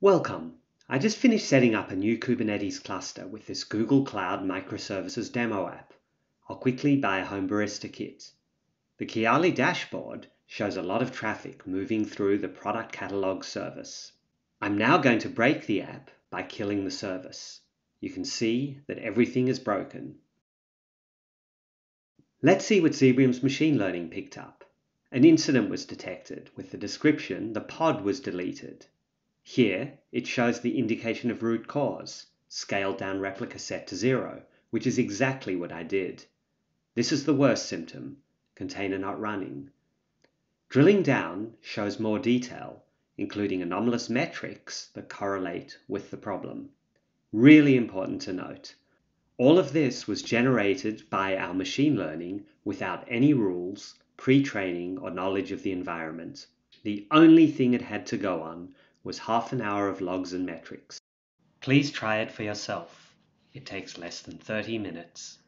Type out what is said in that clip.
Welcome. I just finished setting up a new Kubernetes cluster with this Google Cloud Microservices demo app. I'll quickly buy a home barista kit. The Kiali dashboard shows a lot of traffic moving through the product catalog service. I'm now going to break the app by killing the service. You can see that everything is broken. Let's see what Zebrium's machine learning picked up. An incident was detected with the description the pod was deleted. Here, it shows the indication of root cause, scaled down replica set to zero, which is exactly what I did. This is the worst symptom, container not running. Drilling down shows more detail, including anomalous metrics that correlate with the problem. Really important to note. All of this was generated by our machine learning without any rules, pre-training or knowledge of the environment. The only thing it had to go on was half an hour of logs and metrics. Please try it for yourself. It takes less than 30 minutes.